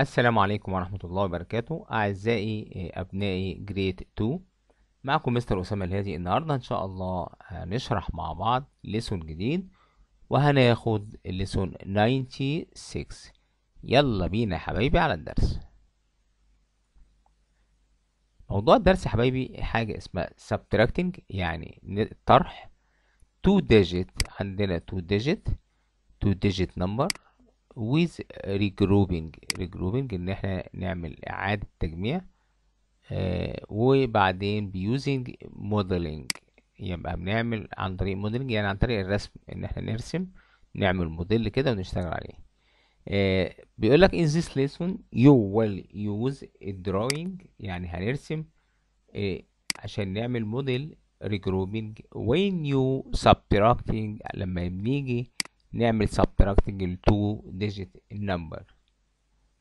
السلام عليكم ورحمة الله وبركاته. أعزائي أبنائي grade 2 معكم Mr. أسامة الهادي النهاردة. إن شاء الله هنشرح مع بعض lesson جديد وهناخد ال lesson 96 يلا بينا يا حبايبي على الدرس. موضوع الدرس يا حبايبي حاجة اسمها subtracting يعني طرح 2 digit عندنا 2 digit 2 digit number with regrouping. Regrouping إن إحنا نعمل إعادة تجميع آه وبعدين بيوزنج modeling. يبقى بنعمل عن طريق modeling يعني عن طريق الرسم. إن إحنا نرسم نعمل موديل كده ونشتغل عليه. آه بيقول لك in this lesson you will use drawing. يعني هنرسم آه عشان نعمل موديل regrouping. When you subtracting لما بنيجي نعمل subtracting ال 2 digit number.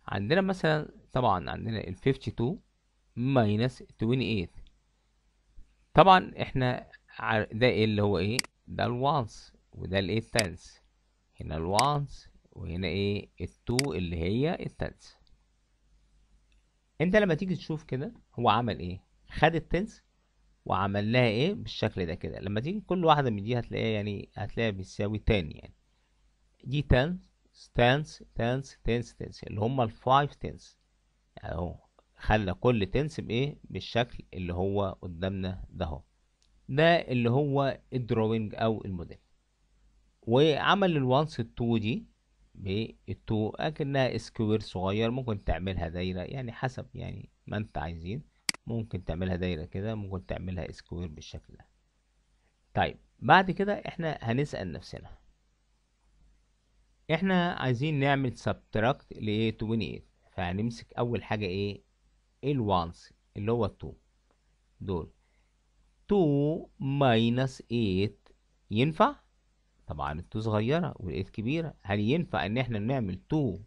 عندنا مثلا طبعا عندنا ال 52 minus 28 طبعا إحنا ده إيه اللي هو إيه؟ ده الوانس وده الايه التنس هنا الوانس وهنا إيه؟ التو اللي هي التنس أنت لما تيجي تشوف كده هو عمل إيه؟ خد ال tens وعمل لها إيه؟ بالشكل ده كده. لما تيجي كل واحدة من دي هتلاقيها يعني هتلاقيها بتساوي تاني يعني. دي tens tens tens tens tens اللي هما ال five tens أهو خلى كل tens بايه بالشكل اللي هو قدامنا ده أهو. ده اللي هو الدروينج أو الموديل. وعمل الوانس التو دي بال two أكنها square صغير ممكن تعملها دايرة يعني حسب يعني ما أنت عايزين. ممكن تعملها دايرة كده ممكن تعملها square بالشكل ده. طيب بعد كده إحنا هنسأل نفسنا. إحنا عايزين نعمل subtract ل 28 فهنمسك أول حاجة إيه؟ ال ones اللي هو 2 دول. 2 minus 8 ينفع؟ طبعا ال 2 صغيرة وال 8 كبيرة. هل ينفع إن إحنا نعمل 2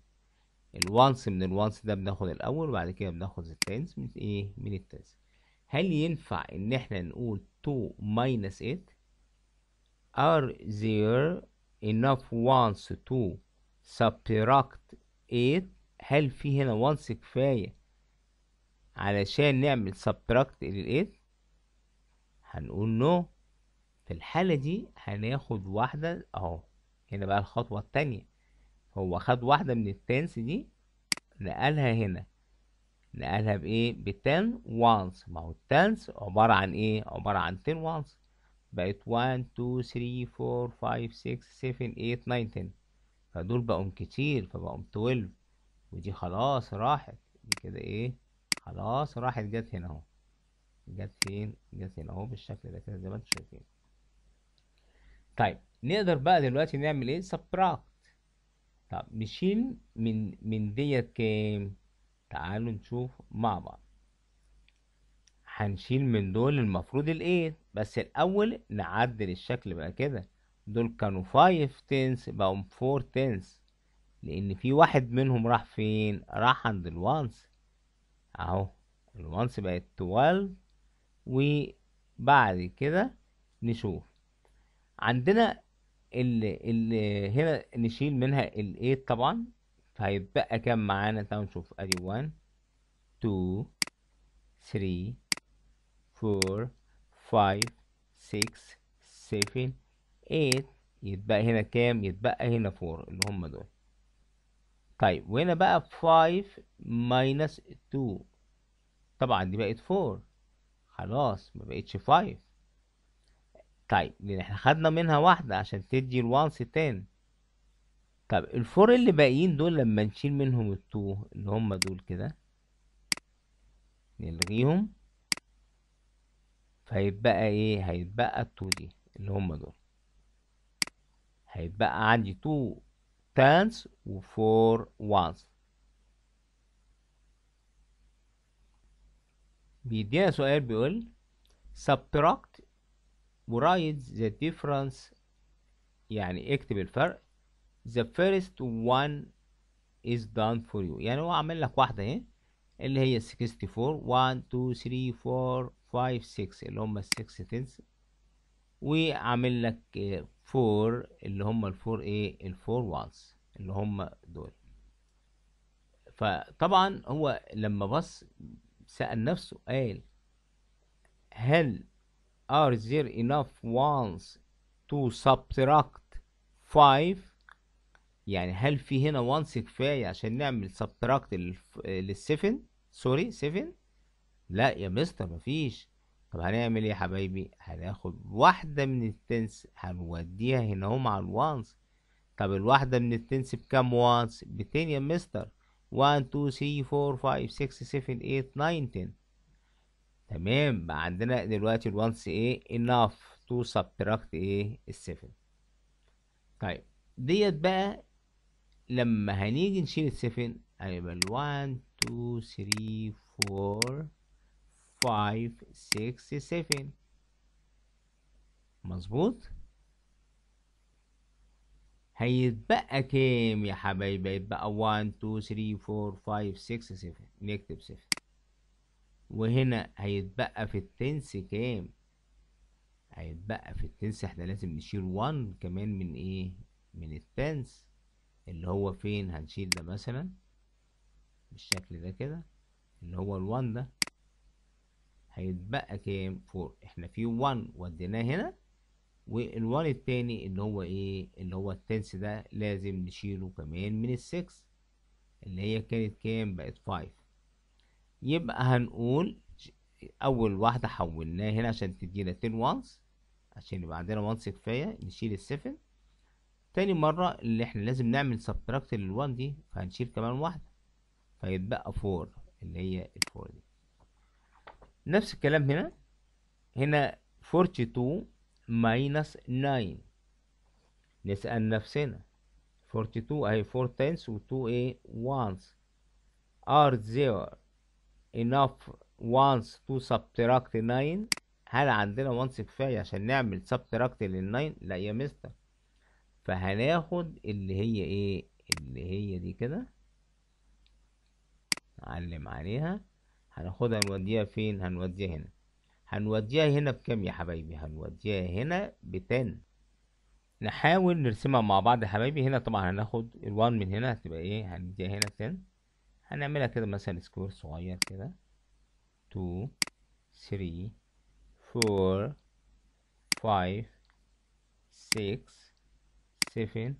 ال ones من ال ones ده بناخد الأول وبعد كده بناخد ال tens من إيه من ال tens هل ينفع إن إحنا نقول 2 minus 8 are there enough ones to subtract 8 هل في هنا ones كفاية علشان نعمل subtract لل 8 هنقول no. في الحالة دي هناخد واحدة اهو. هنا بقى الخطوة التانية. هو خد واحدة من ال tens دي نقلها هنا. نقلها بإيه؟ ب ten ones ما هو ال tens عبارة عن إيه؟ عبارة عن ten ones بقت 1 2 3 4 5 6 7 8 9 10 فدول بقوا كتير فبقوا 12 ودي خلاص راحت. دي كده إيه؟ خلاص راحت جت هنا أهو. جت فين؟ جت هنا أهو بالشكل ده كده زي ما أنتم شايفين. طيب نقدر بقى دلوقتي نعمل إيه؟ سبتراكت طب نشيل من من ديت كام؟ تعالوا نشوف مع بعض. هنشيل من دول المفروض الايه؟ بس الأول نعدل الشكل بقى كده. دول كانوا 5 تنس بقوا 4 تنس لأن في واحد منهم راح فين؟ راح عند الوانس أهو الوانس بقت 12 وبعد كده نشوف. عندنا اللي, اللي هنا نشيل منها ال8 طبعا. فهيتبقى كام معانا؟ تعالوا نشوف. أدي 1 2 3 4 5 6 7 8 يتبقى هنا كام؟ يتبقى هنا 4 اللي هم دول. طيب وهنا بقى 5 minus 2 طبعا دي بقت 4 خلاص ما بقتش 5 طيب لأن إحنا خدنا منها واحدة عشان تدي ال ones تاني. طب ال four اللي باقيين دول لما نشيل منهم ال two اللي هم دول كده نلغيهم فهيتبقى إيه؟ هيتبقى ال two دي اللي هم دول. هيتبقى عندي two tens و four ones بيدينا سؤال بيقول subtract و write the difference يعني اكتب الفرق. The first one is done for you. يعني هو عامل لك واحدة اهي اللي هي 64 1 2 3 4 5 6 اللي هم ال 6 تنس وعامل لك 4 اللي هم الفور إيه الفور وانس اللي هم دول. فطبعا هو لما بص سأل نفسه قال هل are there enough ones to subtract 5 يعني هل في هنا ones كفاية عشان نعمل subtract لل seven sorry 7 لا يا مستر مفيش. طب هنعمل إيه يا حبايبي؟ هناخد واحدة من ال tens هنوديها هنا اهو مع ال ones. طب الواحدة من التنس بكام ones؟ ب ten يا مستر. 1 2 3 4 5 6 7 8 9 10 تمام بقى عندنا دلوقتي ال ones إيه؟ Enough to subtract إيه؟ السفن طيب ديت بقى لما هنيجي نشيل السفن هيبقى ال 1 2 3 4 5 6 7 مظبوط؟ هيتبقى كام يا حبايبي؟ هيتبقى 1 2 3 4 5 6 7 نكتب 7 وهنا هيتبقى في ال tens كام؟ هيتبقى في ال tens إحنا لازم نشيل 1 كمان من إيه؟ من ال tens. اللي هو فين هنشيل ده مثلا؟ بالشكل ده كده. اللي هو ال1 ده. هيتبقى كام؟ four. إحنا في 1 وديناه هنا وال one التاني اللي هو إيه؟ اللي هو ال tens ده لازم نشيله كمان من السكس اللي هي كانت كام؟ بقت 5 يبقى هنقول أول واحدة حولناها هنا عشان تدينا 10 ones عشان يبقى عندنا ones كفاية نشيل ال seven تاني مرة اللي إحنا لازم نعمل subtract لل one دي فهنشيل كمان واحدة. فيتبقى four اللي هي نفس الكلام هنا. هنا 42 minus 9 نسأل نفسنا. 42 أهي 4 تنس و 2 إيه ones. Are there enough ones to subtract 9 هل عندنا ones كفاية عشان نعمل subtract لل 9 لا يا مستر فهناخد اللي هي إيه؟ اللي هي دي كده. نعلم عليها. هناخدها نوديها فين؟ هنوديها هنا. هنوديها هنا بكام يا حبايبي؟ هنوديها هنا بتن. نحاول نرسمها مع بعض يا حبايبي. هنا طبعا هناخد ال one من هنا هتبقى إيه؟ هنديها هنا ten. هنعملها كده مثلا square صغير كده. two three four five six seven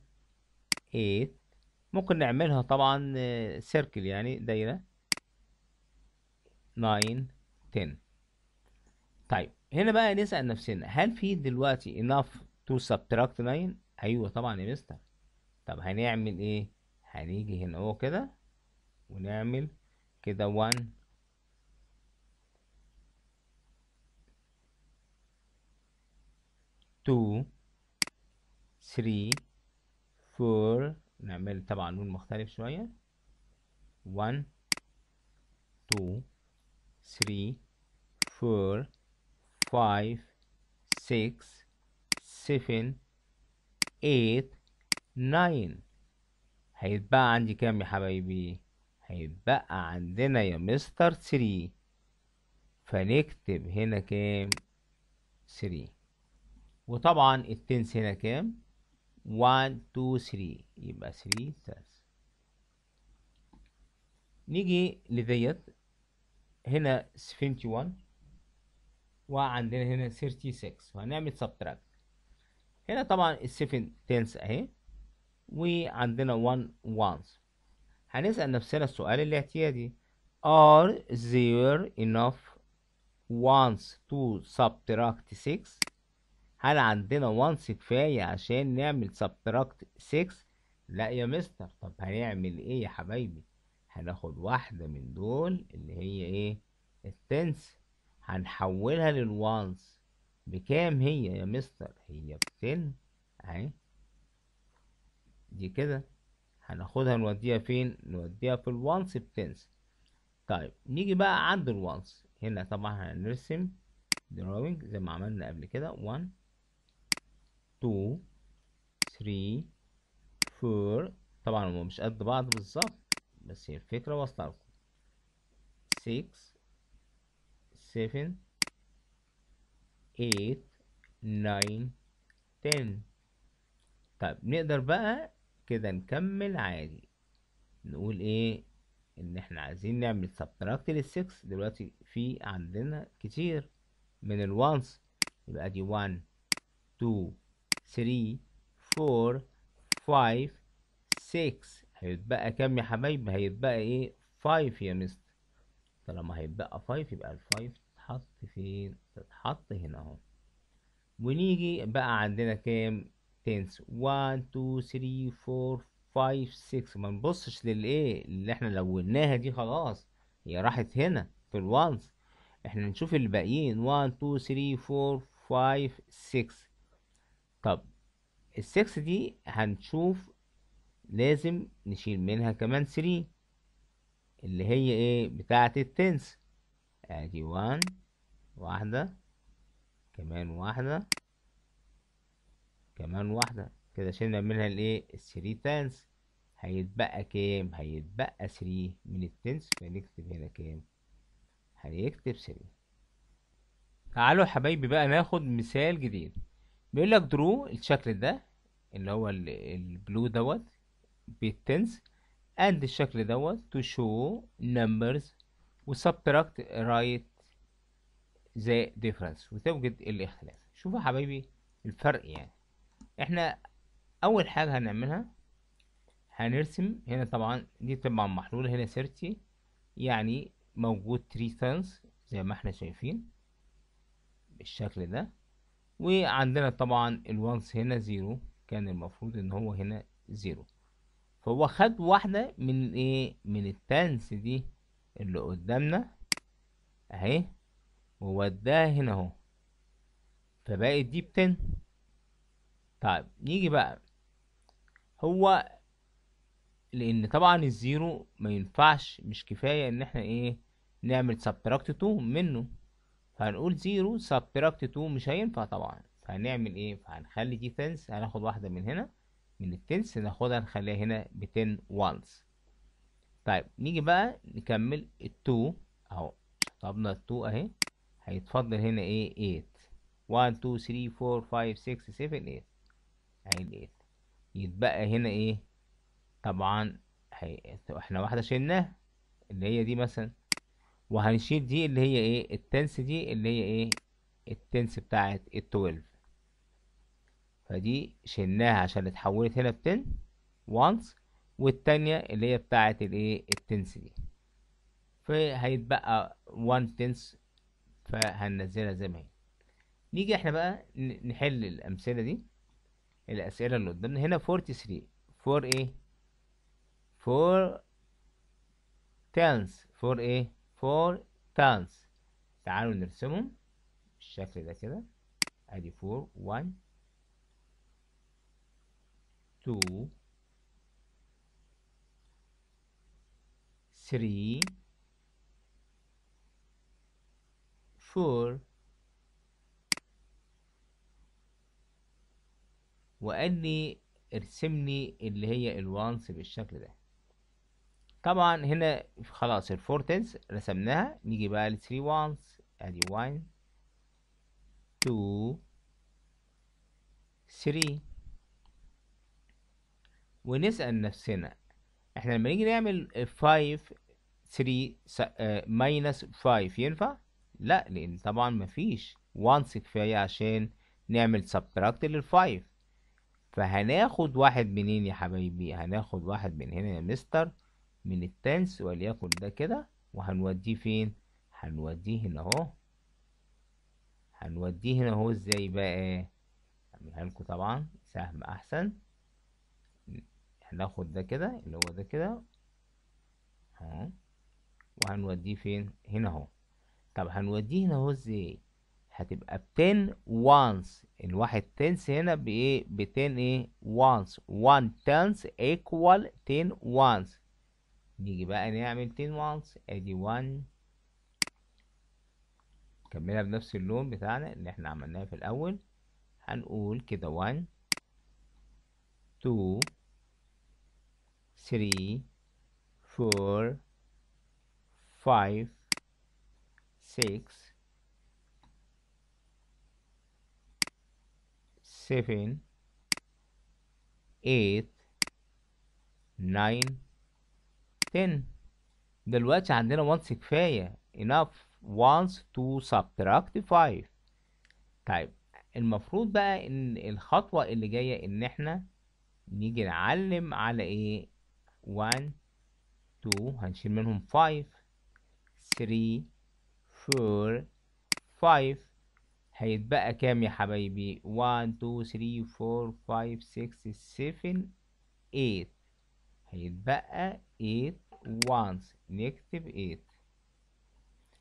eight ممكن نعملها طبعا circle يعني دايرة. nine ten طيب هنا بقى نسأل نفسنا هل في دلوقتي enough to subtract 9 أيوه طبعا يا مستر. طب هنعمل إيه؟ هنيجي هنا أهو كده ونعمل كده 1 2 3 4 نعمل طبعا لون مختلف شوية. 1 2 3 4 5 6 7 8 9 هيتبقى عندي كام يا حبايبي؟ هيتبقى عندنا يا مستر 3 فنكتب هنا كام؟ 3 وطبعا التنس هنا كام؟ 1 2 3 يبقى 3 3 نيجي لديت هنا 71 وعندنا هنا 36 وهنعمل سبتراكت. هنا طبعا ال 7 تنس أهي وعندنا 1 ones هنسأل نفسنا السؤال الاعتيادي. Are there enough ones to subtract 6 هل عندنا ones كفاية عشان نعمل subtract 6 لا يا مستر. طب هنعمل إيه يا حبايبي؟ هناخد واحدة من دول اللي هي إيه؟ ال tens. هنحولها لل ones بكام هي يا مستر؟ هي ب ten. أهي. دي كده. هناخدها نوديها فين؟ نوديها في ال ones ب tens. طيب نيجي بقى عند ال ones هنا طبعا هنرسم drawing زي ما عملنا قبل كده. 1 2 3 4 طبعا هما مش قد بعض بالظبط. بس هي الفكرة واصلة لكم. 6 7 8 9 10 طيب نقدر بقى كده نكمل عادي. نقول إيه؟ إن إحنا عايزين نعمل subtract لل six دلوقتي في عندنا كتير من الوانس يبقى دي 1 2 3 4 5 6 هيتبقى كام يا حبايبي هيتبقى إيه؟ 5 يا مستر طالما هيتبقى 5 يبقى ال 5 تتحط فين؟ تتحط هنا أهو. ونيجي بقى عندنا كام؟ تنس 1 2 3 4 5 6 ما نبصش للإيه؟ اللي إحنا لوناها دي خلاص. هي راحت هنا في ال ones إحنا نشوف الباقيين. 1 2 3 4 5 6 طب ال 6 دي هنشوف لازم نشيل منها كمان 3 اللي هي إيه؟ بتاعة ال tens ادي 1 واحدة كمان واحدة كمان واحدة. كده شلنا منها الايه ال three tens هيتبقى كام؟ هيتبقى 3 من ال tens فنكتب هنا كام؟ هنكتب 3 تعالوا يا حبايبي بقى ناخد مثال جديد. بيقول لك draw الشكل ده اللي هو ال- ال blue دوت بال tens and الشكل دوت to show numbers و subtract write the difference. وتوجد الاختلاف شوفوا يا حبايبي الفرق يعني. إحنا أول حاجة هنعملها هنرسم. هنا طبعا دي طبعا محلولة. هنا 30 يعني موجود 3 tens زي ما إحنا شايفين بالشكل ده. وعندنا طبعا ال ones هنا zero كان المفروض إن هو هنا zero فهو خد واحدة من إيه؟ من ال tens دي اللي قدامنا أهي ووداها هنا أهو. فبقت دي ب ten. طيب نيجي بقى. هو لأن طبعا ال zero ما ينفعش مش كفاية إن إحنا إيه؟ نعمل subtract 2 منه. فهنقول zero subtract 2 مش هينفع طبعا. فهنعمل إيه؟ فهنخلي دي tens هناخد واحدة من هنا. من ال tens ناخدها نخليها هنا ب ten ones. طيب نيجي بقى نكمل ال two أهو. شطبنا ال two أهي. هيتفضل هنا إيه؟ 8 1 2 3 4 5 6 7 8 اهي ال 8 يتبقى هنا إيه؟ طبعا هي... إحنا واحدة شلناها. اللي هي دي مثلا. وهنشيل دي اللي هي إيه؟ ال tens دي اللي هي إيه؟ ال tens بتاعت ال 12 فدي شلناها عشان اتحولت هنا ب ten وانس والتانية اللي هي بتاعت الايه التنس دي. فهيتبقى 1 تنس فهننزلها زي ما هي. نيجي إحنا بقى نحل الأمثلة دي الأسئلة اللي قدامنا. هنا 43 4 إيه؟ 4 تنس 4 إيه؟ 4 تنس تعالوا نرسمهم بالشكل ده كده. ادي 4 1 2 3 4 وقال لي ارسم لي اللي هي ال ones بالشكل ده. طبعا هنا خلاص ال four tens رسمناها. نيجي بقى لل three ones أدي 1 2 3 ونسأل نفسنا إحنا لما نيجي نعمل 5 3 minus 5 ينفع؟ لا لأن طبعا مفيش ones كفاية عشان نعمل subtract لل five فهناخد واحد منين يا حبايبي؟ هناخد واحد من هنا يا مستر من ال tens وليكن ده كده. وهنوديه فين؟ هنوديه هنا أهو. هنوديه هنا أهو إزاي بقى؟ اعملها لكم طبعا سهم أحسن. هناخد ده كده اللي هو ده كده. اهو وهنوديه فين؟ هنا اهو. طب هنوديه هنا اهو إزاي؟ هتبقى بتن وانس الواحد تنس هنا بإيه؟ بتن إيه؟ وانس 1 تنس equal 10 وانس نيجي بقى نعمل 10 وانس ادي 1 نكملها بنفس اللون بتاعنا اللي إحنا عملناه في الأول. هنقول كده 1 2 3 4 5 6 7 8 9 10 دلوقتي عندنا once كفاية. Enough. Once to subtract 5 طيب المفروض بقى إن الخطوة اللي جاية إن إحنا نيجي نعلم على إيه؟ 1 2 هنشيل منهم 5 3 4 5 هيتبقى كام يا حبايبي؟ 1 2 3 4 5 6 7 8 هيتبقى 8 once. نكتب 8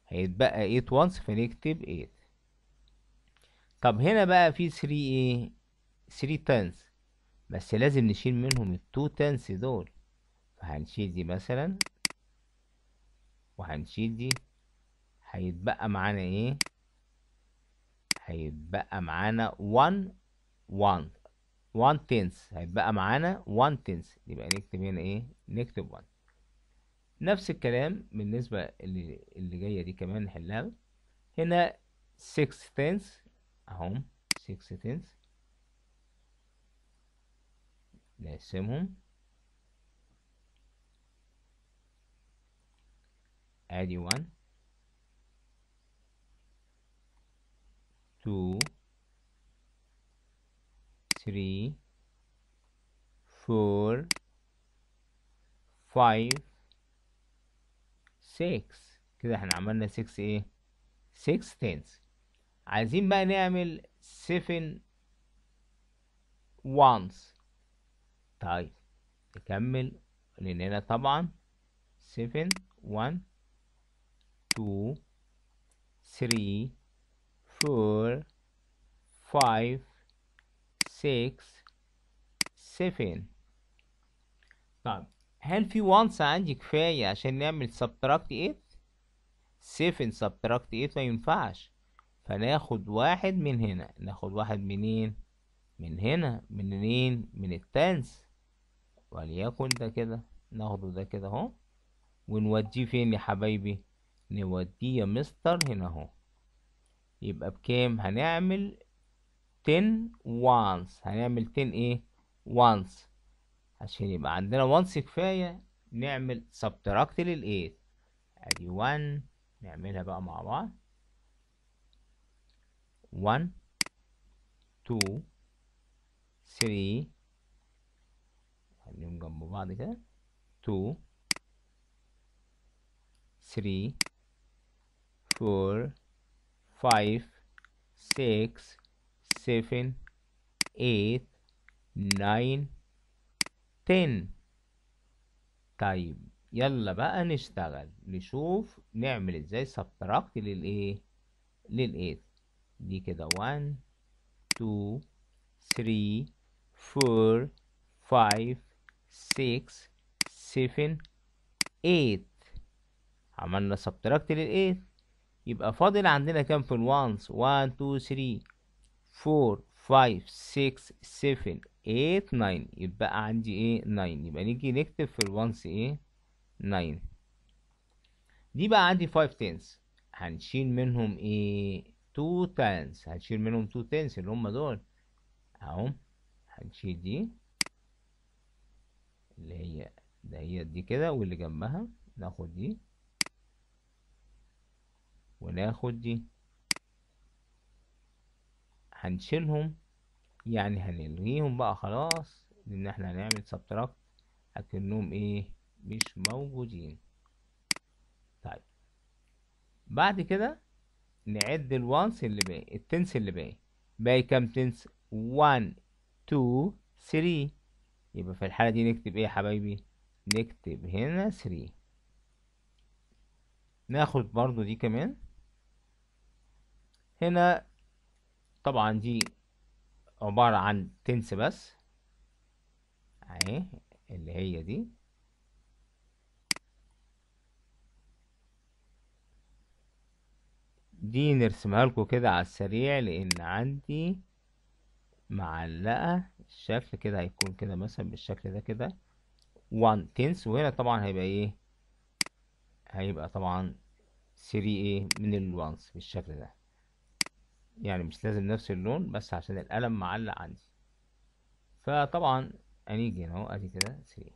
هيتبقى 8 once فنكتب 8 طب هنا بقى في 3 إيه؟ 3 تنس بس لازم نشيل منهم التو تنس دول. فهنشيل دي مثلا وهنشيل دي هيتبقى معانا إيه؟ هيتبقى معانا 1 1 1 تنس هيتبقى معانا 1 تنس يبقى نكتب هنا إيه؟ نكتب 1 نفس الكلام بالنسبة اللي, اللي جاية دي كمان نحلها. هنا 6 تنس اهم 6 تنس نقسمهم. ادي 1 2 3 4 5 6 كده إحنا عملنا 6 إيه؟ 6 تنس عايزين بقى نعمل 7 ones. طيب نكمل. لأن هنا طبعا 7 1 2 3 4 5 6 7 طيب هل في وانس عندي كفاية عشان نعمل subtract 8 7 subtract 8 ما ينفعش. فناخد واحد من هنا. ناخد واحد منين؟ من هنا. منين؟ من ال tens وليكن ده كده. ناخده ده كده اهو. ونوديه فين يا حبايبي؟ نوديه مستر هنا اهو. يبقى بكام؟ هنعمل 10 ones هنعمل 10 إيه؟ ones عشان يبقى عندنا ones كفاية نعمل subtract للإيه؟ ادي 1 نعملها بقى مع بعض. 1 2 3 خليهم جنب بعض كده. 2 3 4 5 6 7 8 9 10 طيب يلا بقى نشتغل. نشوف نعمل إزاي سبتراكت للايه للايه دي كده 1 2 3 4 5 6 7 8 عملنا subtract للايه يبقى فاضل عندنا كام في ال ones 1 2 3 4 5 6 7 8 9 يبقى عندي إيه؟ 9 يبقى نيجي نكتب في ال ones إيه؟ 9 دي بقى عندي 5 تنس هنشيل منهم إيه؟ 2 تنس هنشيل منهم 2 تنس اللي هم دول. أهو. هنشيل دي. اللي هي ده هي دي كده واللي جنبها. ناخد دي. وناخد دي. هنشيلهم. يعني هنلغيهم بقى خلاص. لأن إحنا هنعمل سبتراكت أكنهم إيه؟ مش موجودين. طيب. بعد كده نعد الوانس اللي باقي التنس اللي باقي. باقي كام تنس 1 2 3 يبقى في الحالة دي نكتب إيه يا حبايبي؟ نكتب هنا 3 ناخد برضو دي كمان. هنا طبعا دي عبارة عن تنس بس. أهي اللي هي دي. دي نرسمها لكم كده على السريع لأن عندي معلقة الشكل كده هيكون كده مثلا بالشكل ده كده. 1 تنس وهنا طبعا هيبقى إيه؟ هيبقى طبعا 3 إيه من الوانس بالشكل ده. يعني مش لازم نفس اللون بس عشان القلم معلق عندي. فطبعا هنيجي هنا أهو أدي كده 3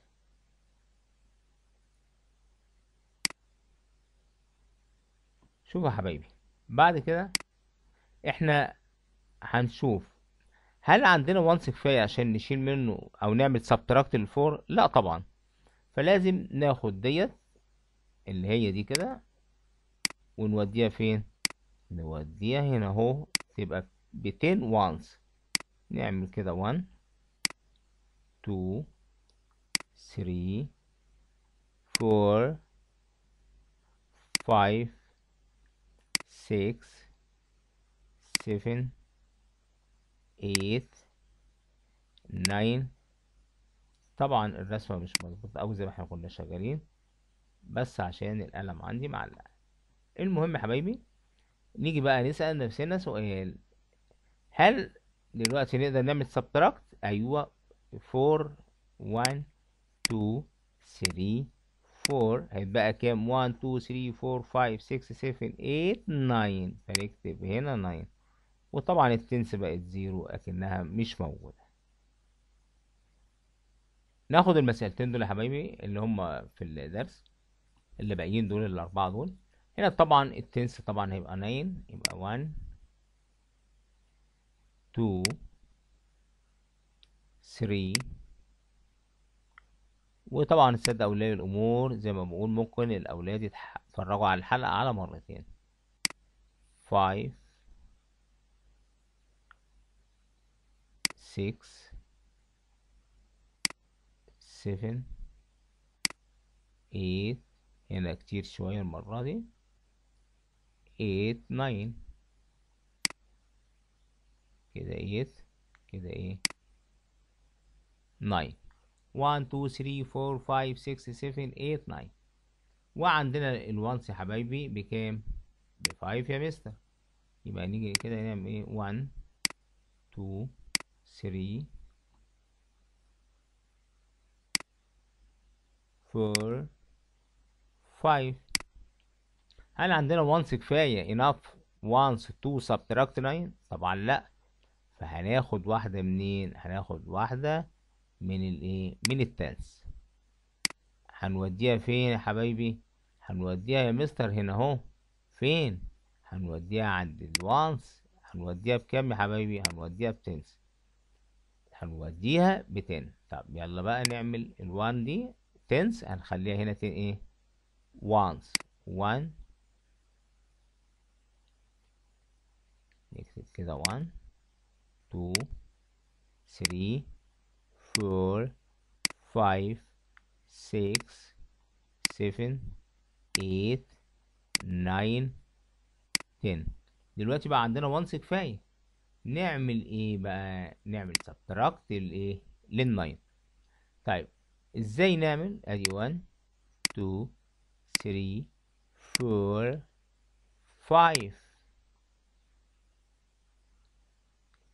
شوفوا يا حبايبي بعد كده إحنا هنشوف. هل عندنا ones كفاية عشان نشيل منه أو نعمل subtract لل four لا طبعا. فلازم ناخد ديت اللي هي دي كده ونوديها فين؟ نوديها هنا اهو تبقى بتين وانس نعمل كده 1 2 3 4 5 6 7 8 9 طبعا الرسمة مش مظبوطة أوي زي ما إحنا كنا شغالين بس عشان القلم عندي معلق. المهم يا حبايبي نيجي بقى نسأل نفسنا سؤال. هل دلوقتي نقدر نعمل subtract أيوه. 4 1 2 3 4 هيتبقى كام؟ 1 2 3 4 5 6 7 8 9 فنكتب هنا 9 وطبعا ال tens بقت zero أكنها مش موجودة. ناخد المسألتين دول يا حبايبي اللي هم في الدرس اللي باقيين دول الأربعة دول. هنا طبعا التنس طبعا هيبقى 9 يبقى 1 2 3 وطبعا السادة أولياء الأمور زي ما بقول ممكن الأولاد يتفرجوا على الحلقة على مرتين. 5 6 7 8 هنا كتير شوية المرة دي. 8 9 كده 8 كده إيه 9 1 2 3 4 5 6 7 8 9 وعندنا الوانس يا حبايبي بكام ب 5 يا مستر يبقى نيجي كده نعمل إيه؟ 1 2 3 4 5 هل عندنا وانس كفاية enough once to subtract 9 طبعا لا. فهناخد واحدة منين؟ هناخد واحدة من الايه من التنس هنوديها فين يا حبايبي؟ هنوديها يا مستر هنا أهو. فين؟ هنوديها عند الوانس هنوديها بكام يا حبايبي؟ هنوديها بتنس هنوديها بتن طب يلا بقى نعمل الوان دي. تنس هنخليها هنا تن إيه؟ وانس وان نكتب كده وان two, three, four, five, six, seven, eight, nine, ten. دلوقتي بقى عندنا ones كفاية نعمل إيه بقى نعمل subtract الايه لل nine طيب إزاي نعمل؟ أدي 1 2 3 4 5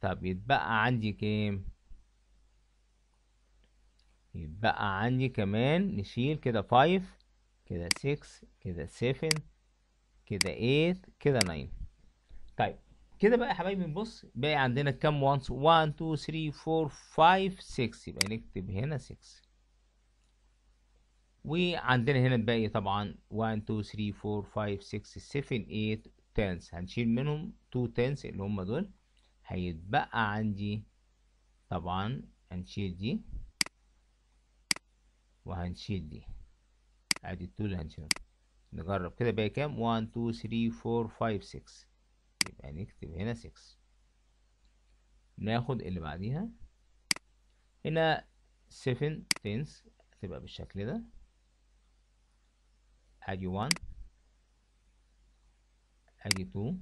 طب يتبقى عندي كام؟ يتبقى عندي كمان نشيل كده 5 كده 6 كده 7 كده 8 كده 9 طيب كده بقى يا حبايبي نبص باقي عندنا كام؟ وانس 1 2 3 4 5 6 يبقى نكتب هنا 6 وعندنا هنا الباقي طبعا 1 2 3 4 5 6 7 8 تنس هنشيل منهم 2 تنس اللي هم دول. هيتبقى عندي طبعا هنشيل دي وهنشيل دي. ادي التو اللي هنشيلهم. نجرب كده بقى كام؟ 1 2 3 4 5 6 يبقى نكتب هنا 6 ناخد اللي بعديها. هنا 7 تنس هتبقى بالشكل ده. أدي 1 أدي 2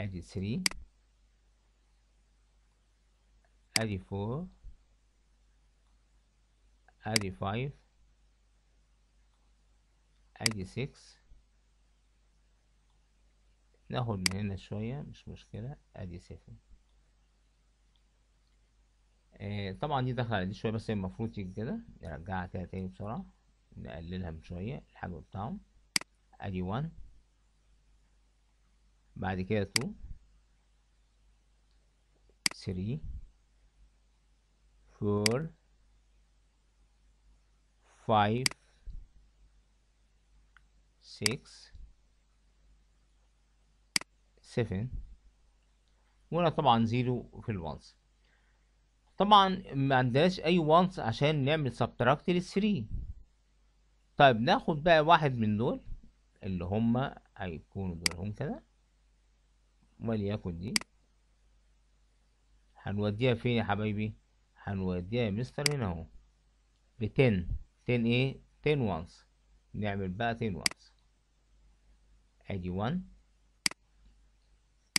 ادي 3 ادي 4 ادي 5 ادي 6 ناخد من هنا شوية مش مشكلة. ادي 7 آه طبعا دي على دي شوية بس هي المفروض تيجي كده. نرجعها كده تاني بسرعة. نقللها من شوية. الحجم بتاعهم. ادي 1 بعد كده 2 3 4 5 6 7 وهنا طبعا zero في ال ones. طبعا ما عندناش أي ones عشان نعمل subtract لل three طيب ناخد بقى واحد من دول اللي هما هيكونوا دول هم كده. وليكن دي هنوديها فين يا حبايبي؟ هنوديها يا مستر هنا اهو. ب ten ten إيه ten ones نعمل بقى تن وانس ادي 1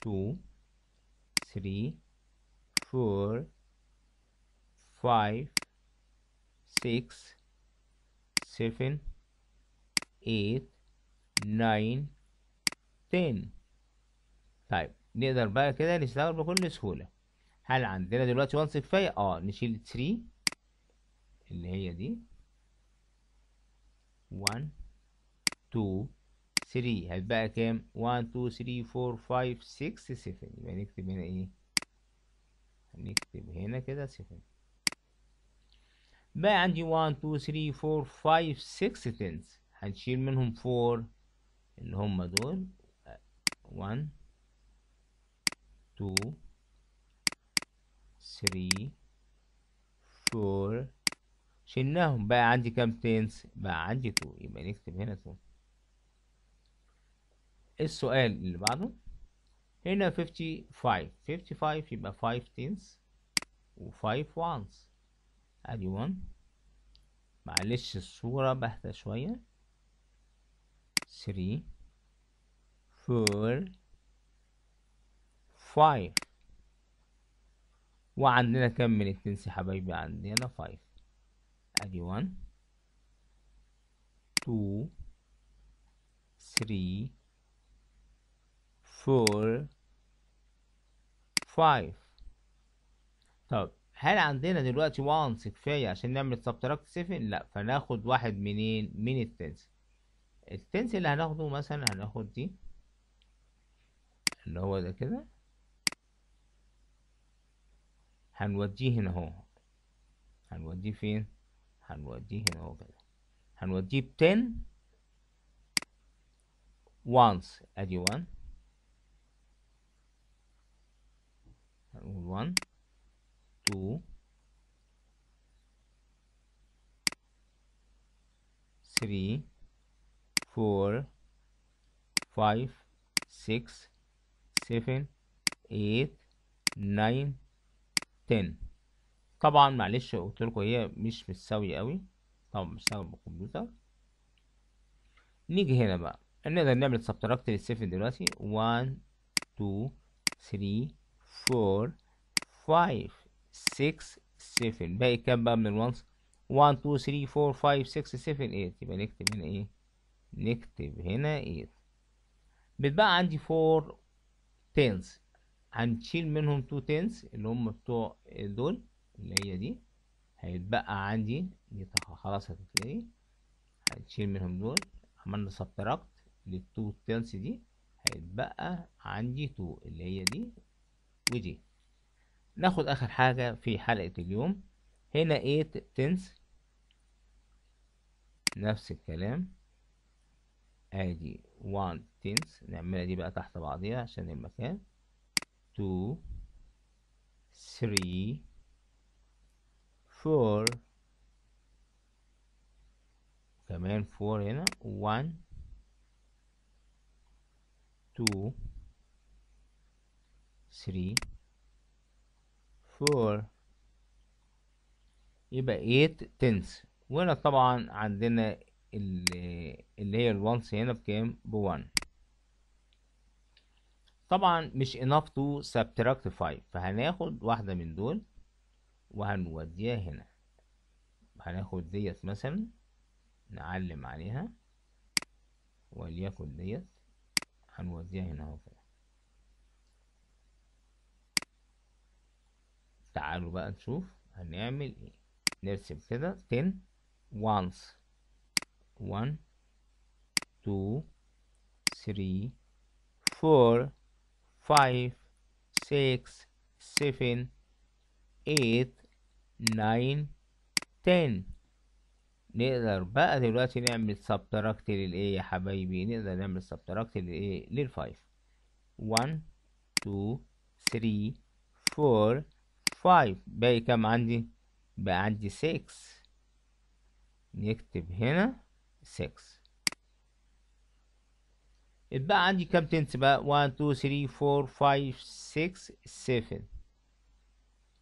2 3 4 5 6 7 8 9 10 طيب نقدر بقى كده نشتغل بكل سهولة. هل عندنا دلوقتي وانس كفاية آه نشيل 3 اللي هي دي. 1 2 3 هتبقى كام؟ 1 2 3 4 5 6 7 يبقى نكتب هنا إيه؟ نكتب هنا كده 7 بقى عندي 1 2 3 4 5 6 تنس هنشيل منهم 4 اللي هم دول. 1 2 3 4 شلناهم. بقى عندي كام تنس بقى عندي 2 يبقى نكتب هنا 2 السؤال اللي بعده. هنا 55 55 يبقى 5 تنس و5 وانس أدي 1 معلش الصورة باهتة شوية. 3 4 5 وعندنا كم من ال tens يا حبايبي عندنا 5 أدي 1 2 3 4 5 طب هل عندنا دلوقتي ones كفاية عشان نعمل subtract 7 لا فناخد واحد منين؟ من ال tens ال tens اللي هناخده مثلا هناخد دي. اللي هو ده كده. هنوديه هنا اهو هنوديه فين؟ هنوديه هنا اهو كده. هنوديه ب 10 once. أدي 1 هنقول 1 2 3 4 5 6 7 8 9 10 طبعا معلش قلت لكم هي مش متساوية قوي. طبعا بشتغل بالكمبيوتر نيجي هنا بقى. نقدر نعمل subtract لل seven دلوقتي. 1 2 3 4 5 6 7 باقي كام بقى من ال ones 1 2 3 4 5 6 7 8 يبقى نكتب هنا إيه؟ نكتب هنا 8 بتبقى عندي 4 tens هنشيل منهم 2 tens اللي هم بتوع دول اللي هي دي. هيتبقى عندي دي خلاص هتتلاقي هنشيل منهم دول. عملنا subtract لل two tens دي. هيتبقى عندي 2 اللي هي دي ودي. ناخد آخر حاجة في حلقة اليوم. هنا 8 تنس نفس الكلام. آدي 1 تنس نعملها دي بقى تحت بعضيها عشان المكان. 2 3 4 كمان 4 هنا 1 2 3 4 يبقى 8 تنس وهنا طبعا عندنا اللي هي الوانس هنا بكام بوان طبعا مش enough to subtract 5 فهناخد واحدة من دول وهنوديها هنا. هناخد ديت مثلا نعلم عليها وليكن ديت هنوديها هنا أهو. كده تعالوا بقى نشوف هنعمل إيه. نرسم كده 10 once 1 2 3 4 5 6 7 8 9 10 نقدر بقى دلوقتي نعمل subtract للايه يا حبايبي. نقدر نعمل subtract للايه لل five 1 2 3 4 5 باقي كام عندي؟ بقى عندي 6 نكتب هنا 6 اتبقى عندي كام tens بقى؟ 1 2 3 4 5 6 7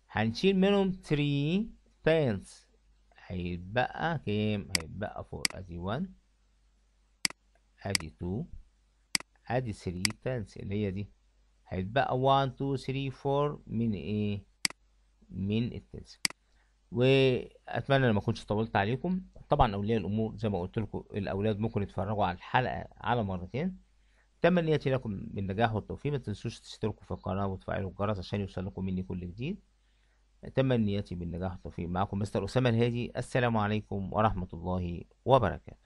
هنشيل منهم 3 تنس هيتبقى كام؟ هيتبقى 4 أدي 1 أدي 2 أدي 3 تنس اللي هي دي. هيتبقى 1 2 3 4 من إيه؟ من التنس. وأتمنى ما أكونش طولت عليكم. طبعا أولياء الأمور زي ما قلت لكم الأولاد ممكن يتفرجوا على الحلقة على مرتين. تمنياتي لكم بالنجاح والتوفيق. ما تنسوش تشتركوا في القناة وتفعلوا الجرس عشان يوصلكم مني كل جديد. تمنياتي بالنجاح والتوفيق معكم مستر أسامة الهادي. السلام عليكم ورحمة الله وبركاته.